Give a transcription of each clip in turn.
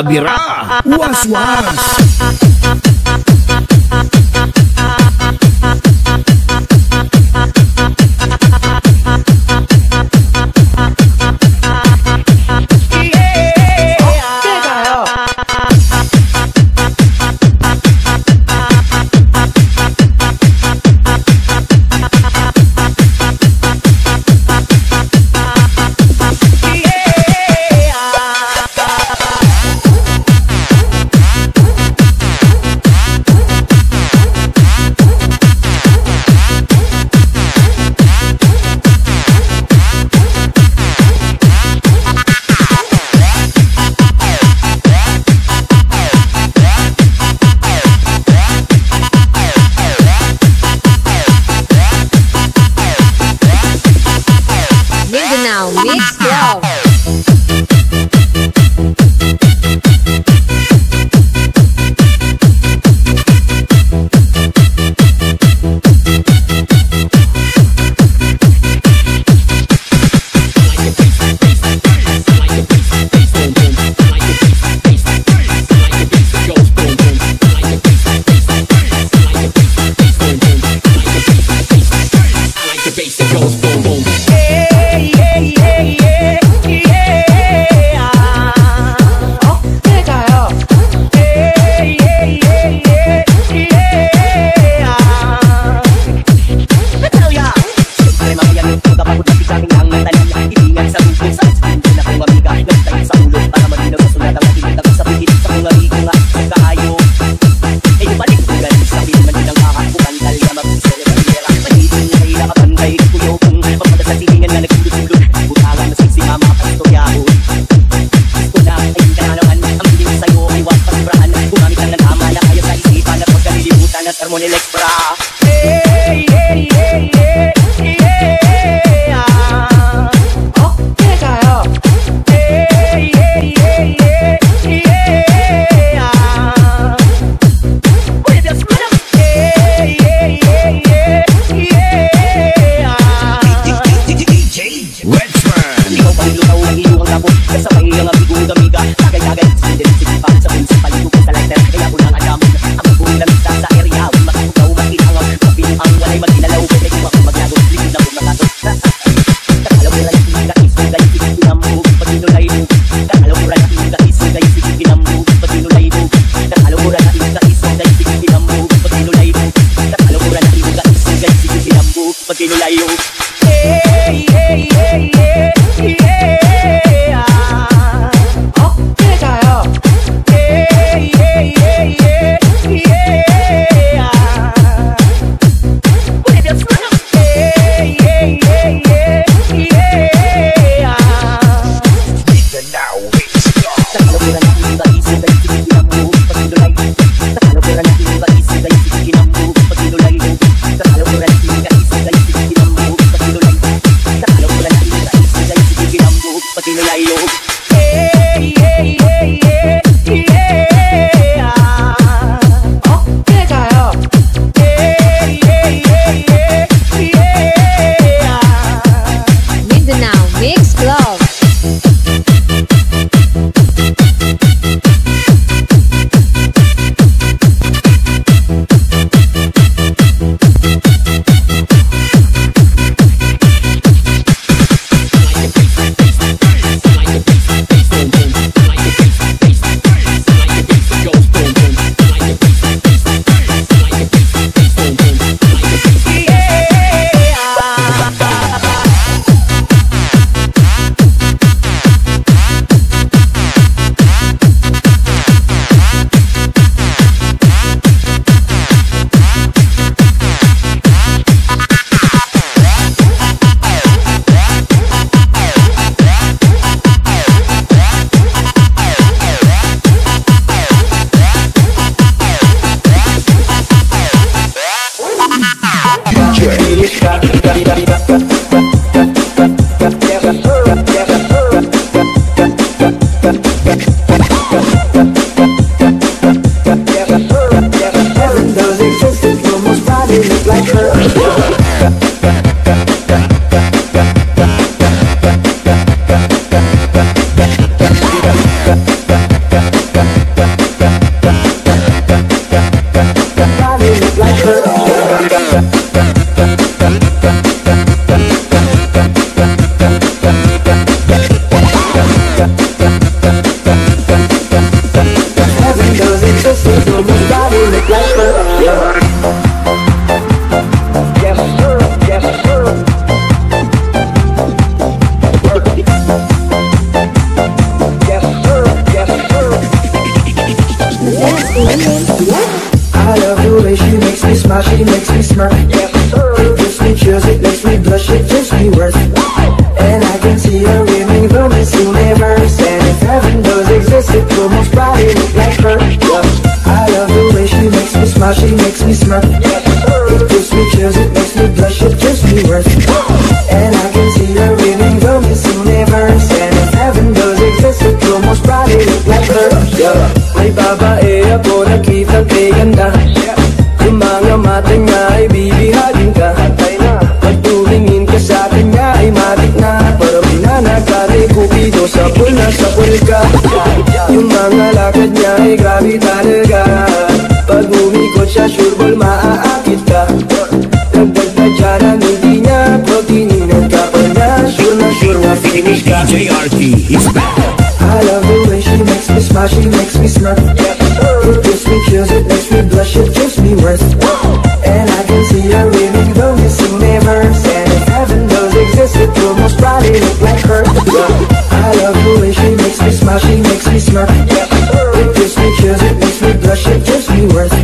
Sabira. Ah. Was Was. Mr. JRT is back. I love the way she makes me smile, she makes me smirk. It gives me chills, it makes me blush, it gives me worse. And I can see her living though it's a mirror. And if heaven does exist, it will most probably look like her. I love the way she makes me smile, she makes me smirk. It gives me chills, it makes me blush, it gives me worse.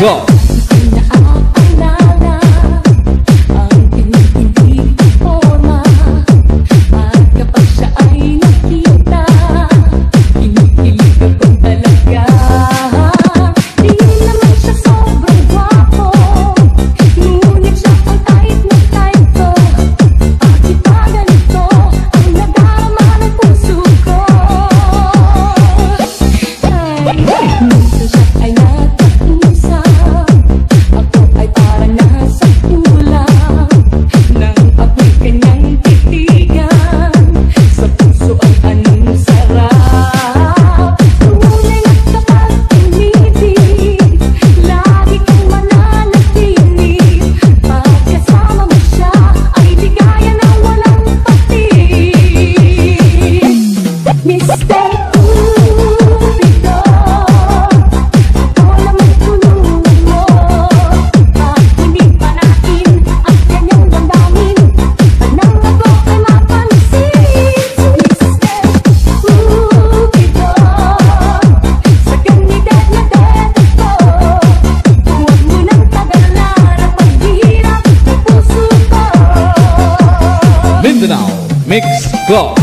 go. 야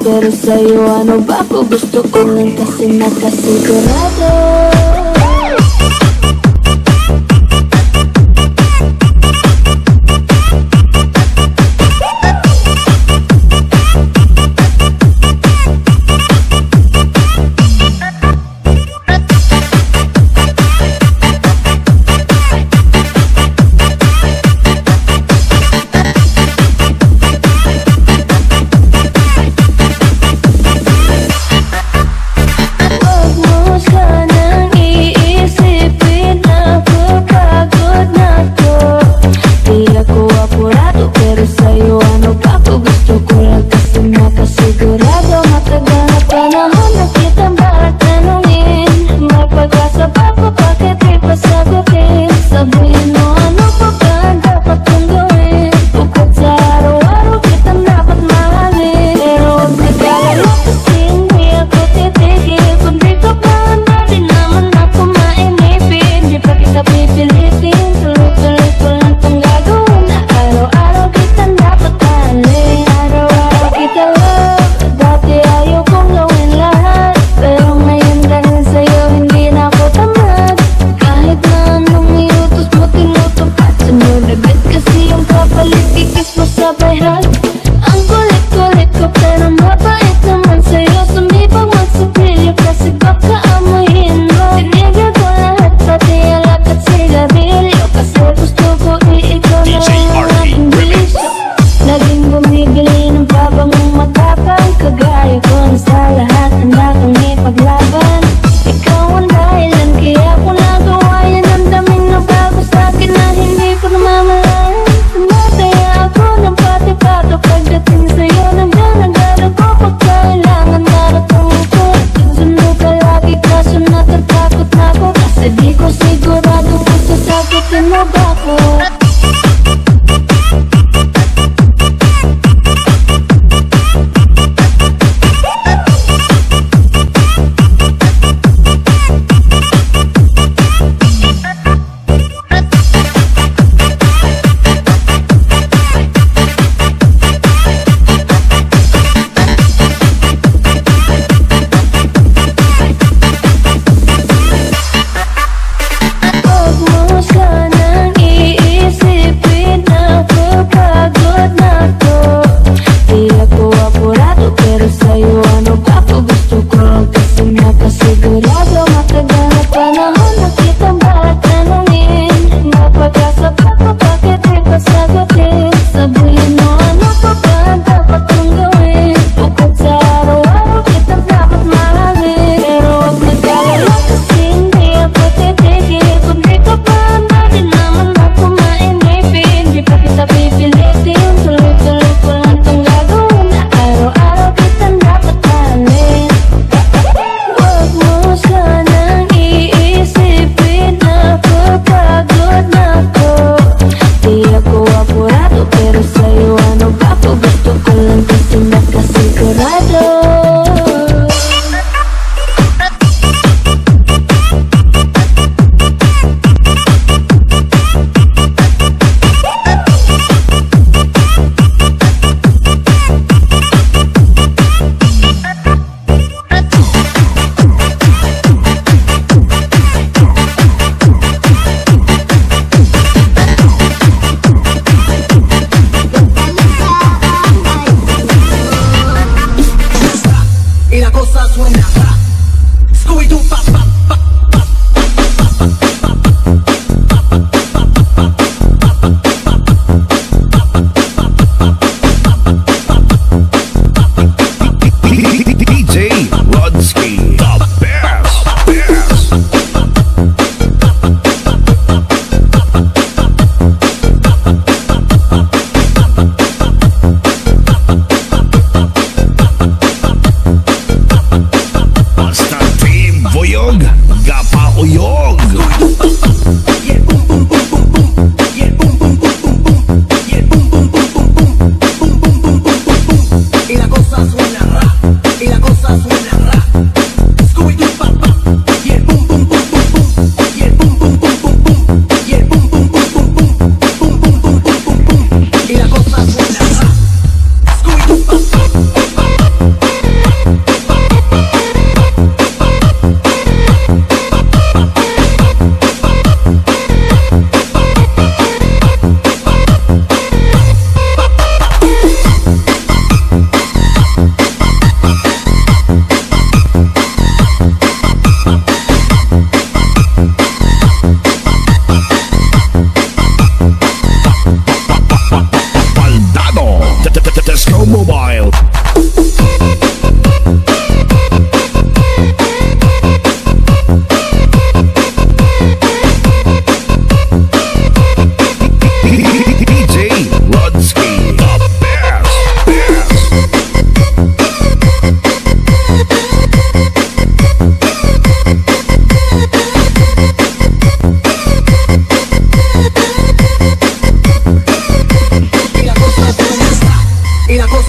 Pero sa'yo ano ba ko gusto ko? Lang kasi nakasigurado.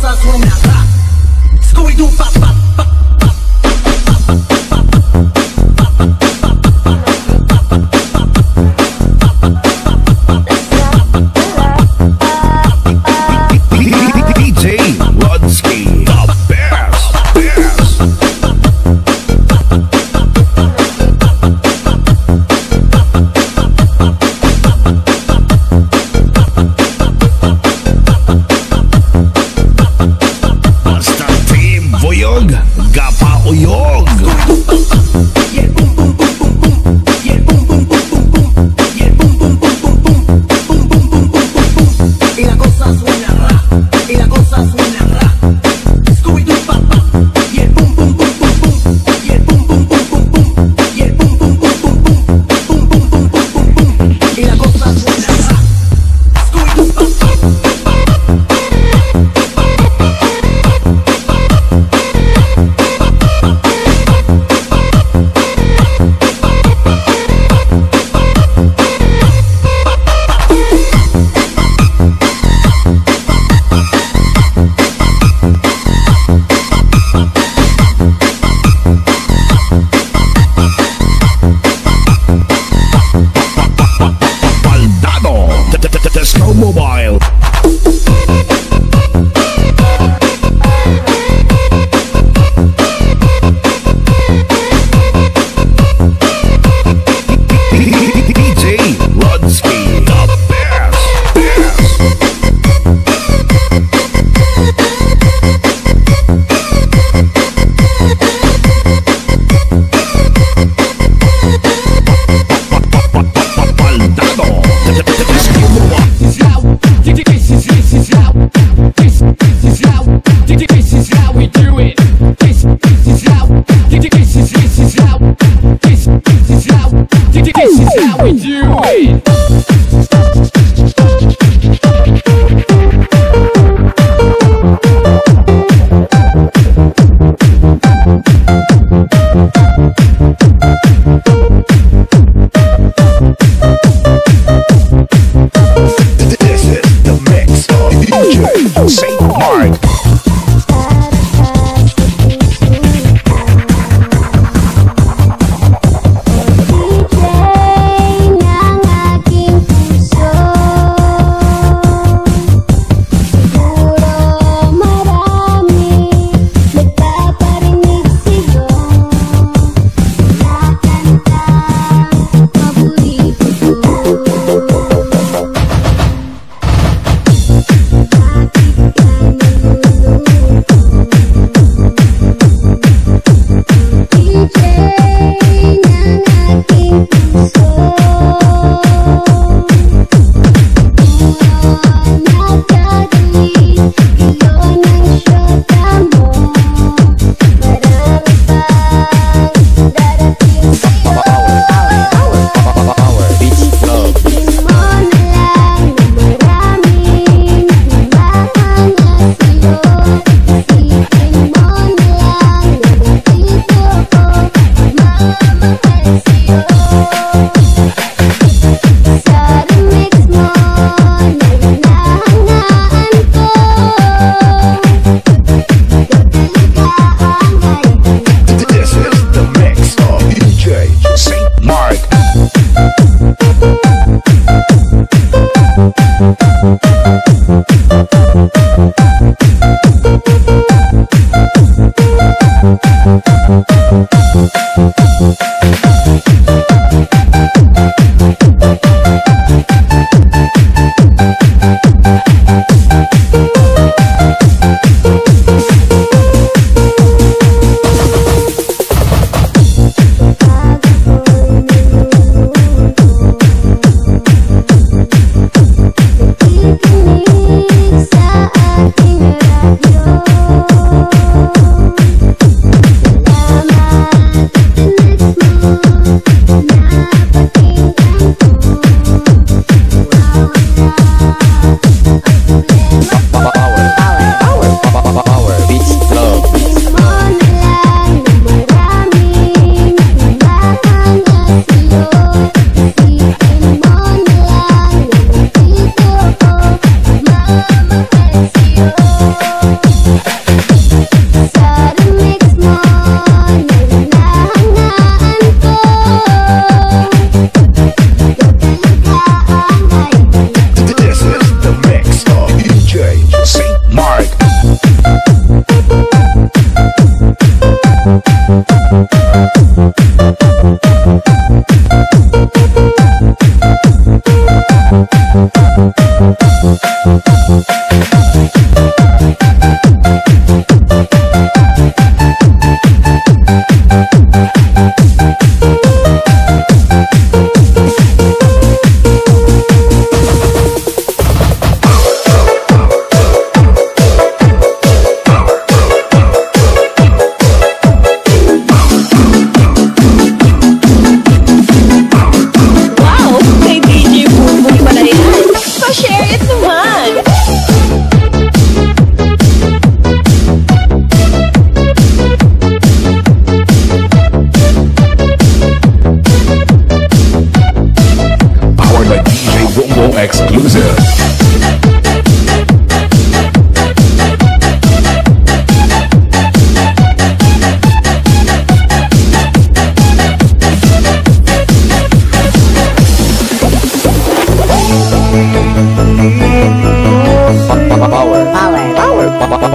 Sasuna.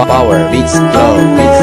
Power beats, Club. Mix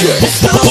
Yeah.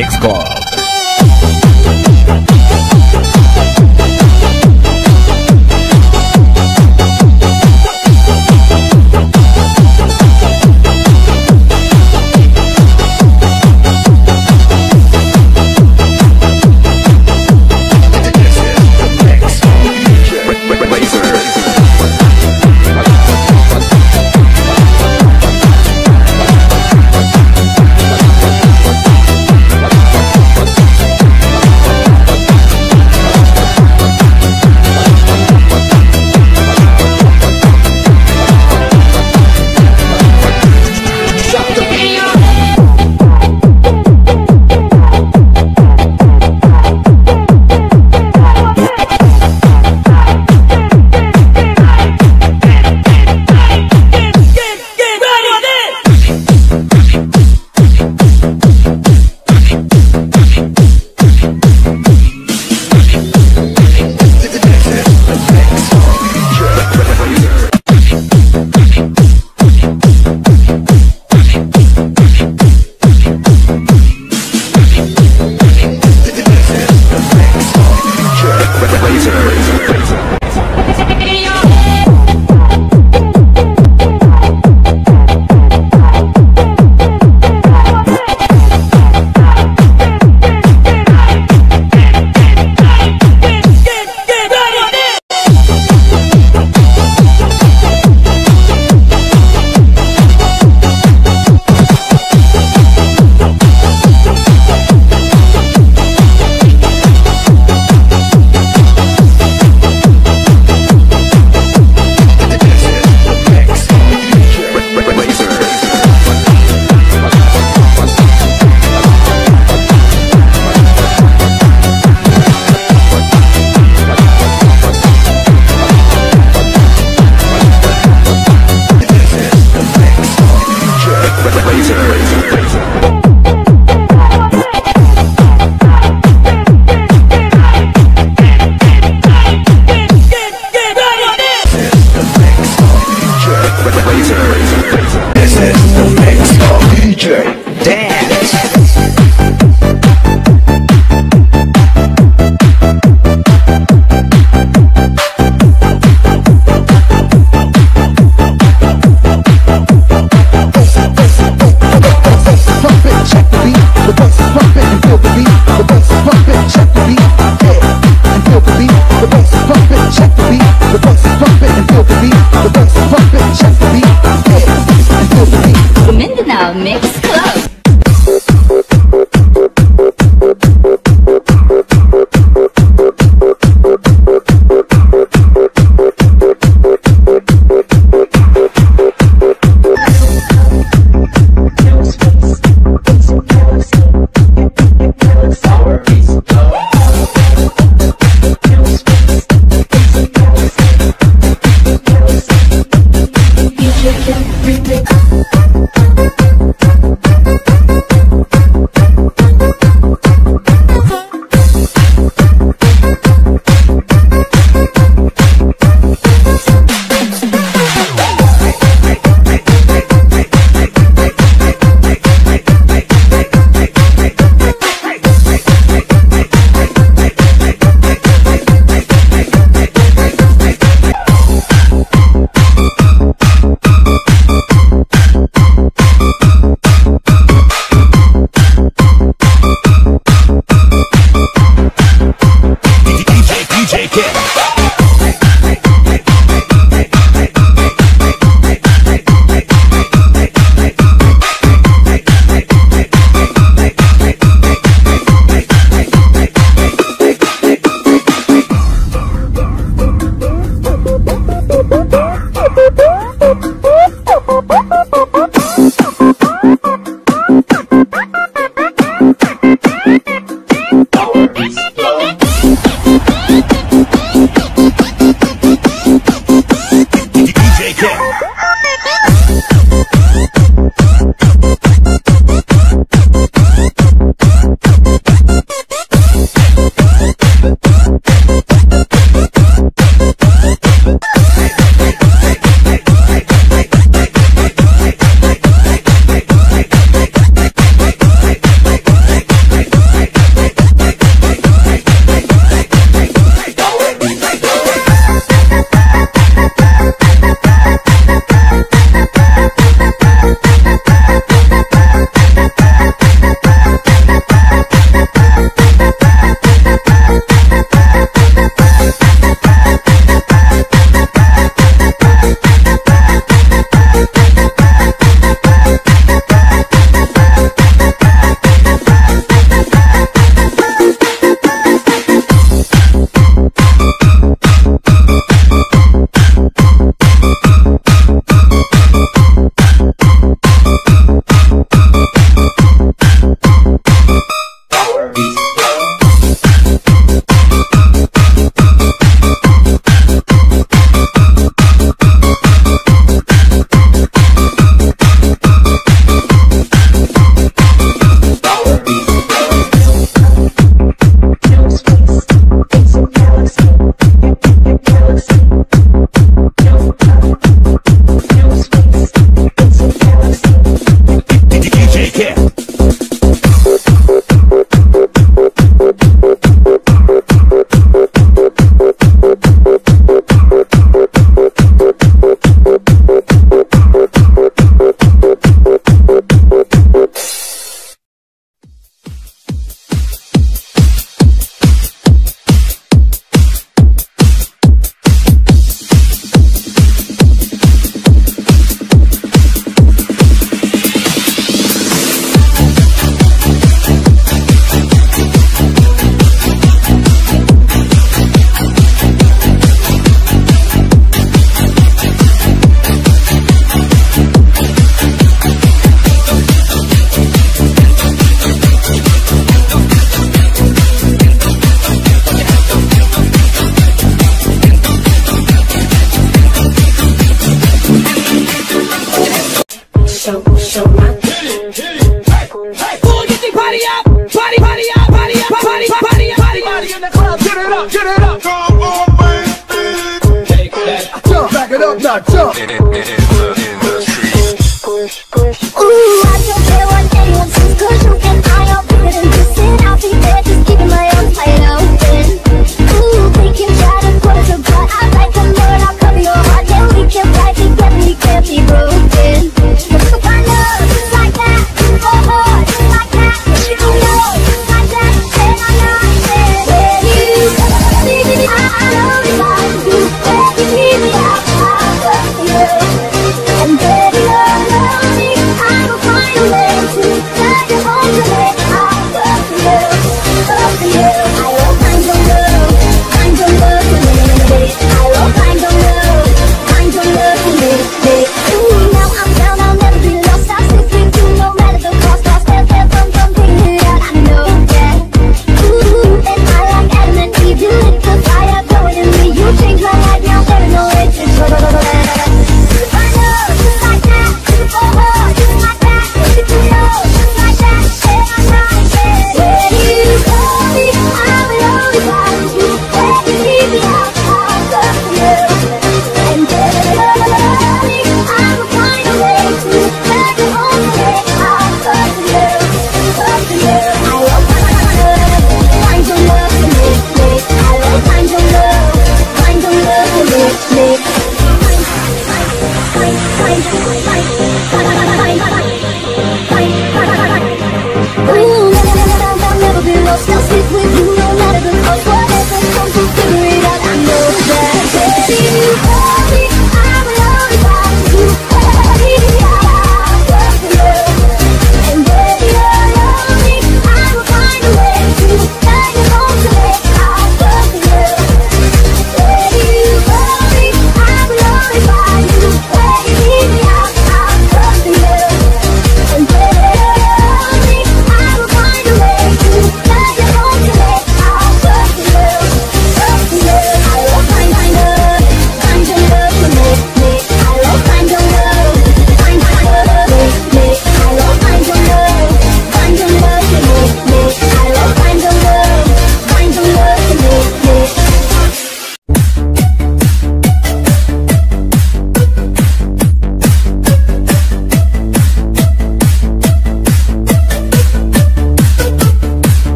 Mix Club.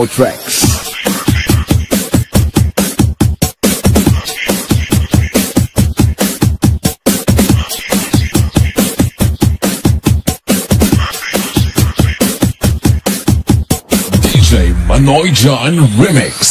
Demo Tracks. DJ Manoy John Remix.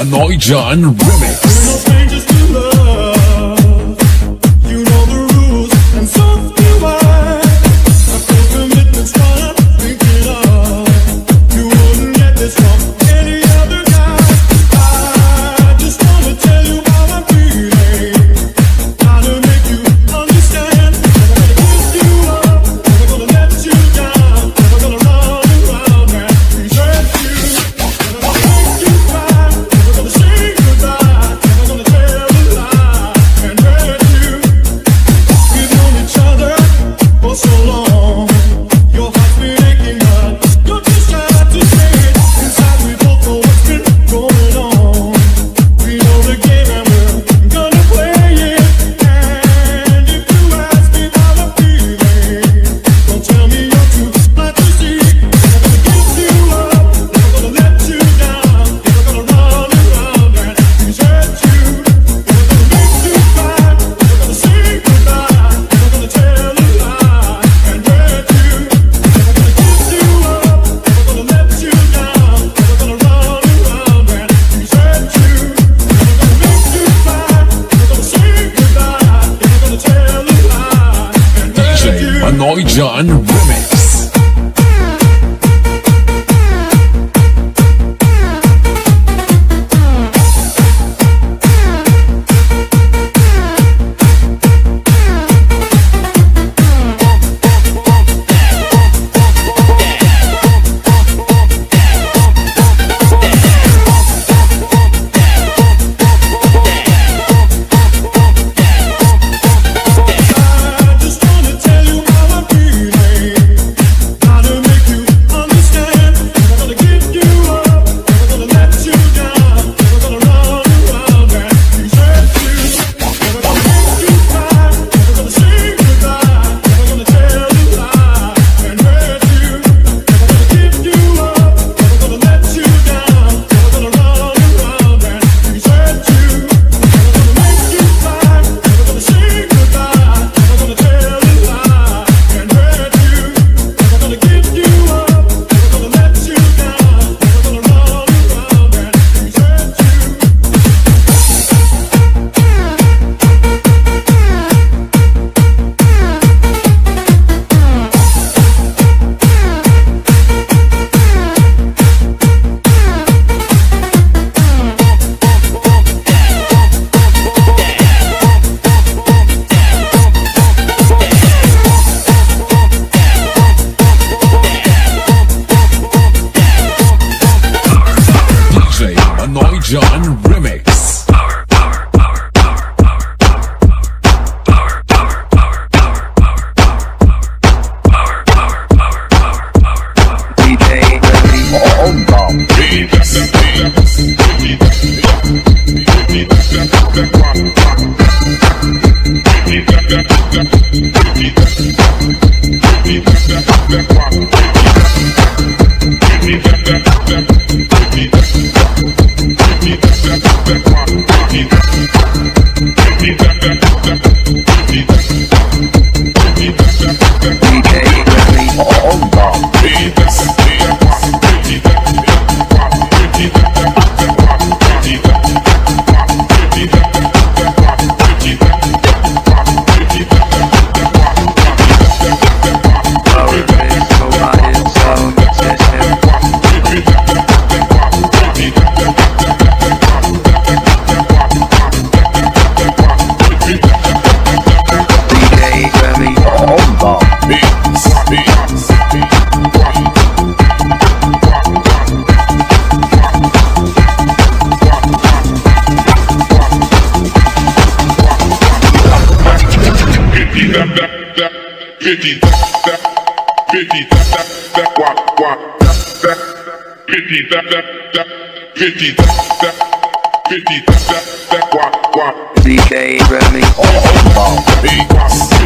Manoy John Remix. John that that that 50 that that 50 that that that quack quack DJ Remy oh, oh, oh, oh.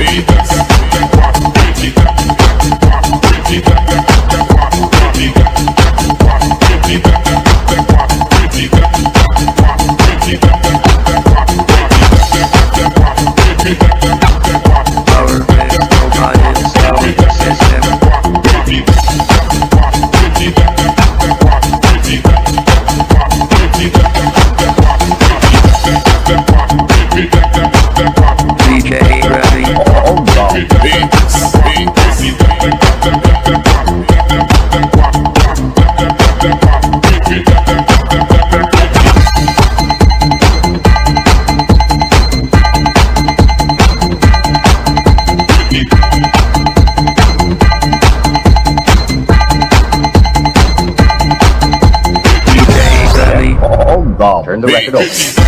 the record opens.